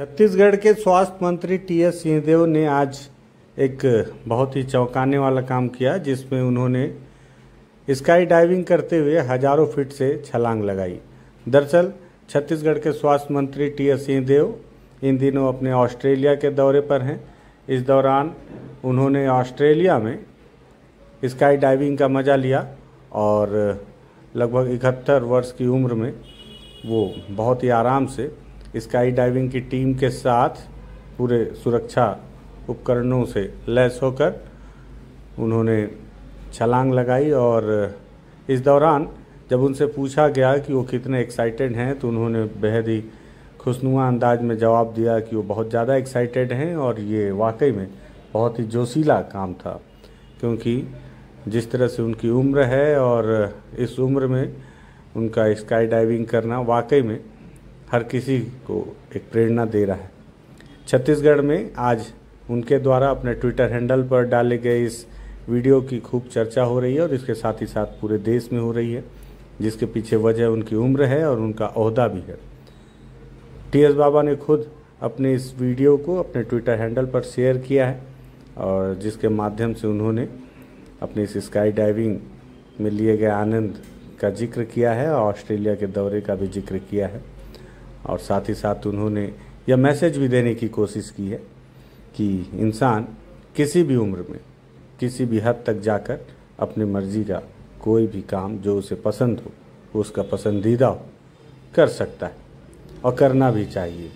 छत्तीसगढ़ के स्वास्थ्य मंत्री टी एस सिंहदेव ने आज एक बहुत ही चौंकाने वाला काम किया, जिसमें उन्होंने स्काई डाइविंग करते हुए हज़ारों फीट से छलांग लगाई। दरअसल, छत्तीसगढ़ के स्वास्थ्य मंत्री टी एस सिंहदेव इन दिनों अपने ऑस्ट्रेलिया के दौरे पर हैं। इस दौरान उन्होंने ऑस्ट्रेलिया में स्काई डाइविंग का मज़ा लिया और लगभग इकहत्तर वर्ष की उम्र में वो बहुत ही आराम से स्काई डाइविंग की टीम के साथ पूरे सुरक्षा उपकरणों से लैस होकर उन्होंने छलांग लगाई और इस दौरान जब उनसे पूछा गया कि वो कितने एक्साइटेड हैं तो उन्होंने बेहद ही खुशनुमा अंदाज में जवाब दिया कि वो बहुत ज़्यादा एक्साइटेड हैं और ये वाकई में बहुत ही जोशीला काम था, क्योंकि जिस तरह से उनकी उम्र है और इस उम्र में उनका स्काई डाइविंग करना वाकई में हर किसी को एक प्रेरणा दे रहा है। छत्तीसगढ़ में आज उनके द्वारा अपने ट्विटर हैंडल पर डाले गए इस वीडियो की खूब चर्चा हो रही है और इसके साथ ही साथ पूरे देश में हो रही है, जिसके पीछे वजह उनकी उम्र है और उनका अहदा भी है। टी एस बाबा ने खुद अपने इस वीडियो को अपने ट्विटर हैंडल पर शेयर किया है और जिसके माध्यम से उन्होंने अपने इस स्काई डाइविंग में लिए गए आनंद का ज़िक्र किया है और ऑस्ट्रेलिया के दौरे का भी ज़िक्र किया है। और साथ ही साथ उन्होंने यह मैसेज भी देने की कोशिश की है कि इंसान किसी भी उम्र में, किसी भी हद तक जाकर अपनी मर्ज़ी का कोई भी काम जो उसे पसंद हो, उसका पसंदीदा हो, कर सकता है और करना भी चाहिए।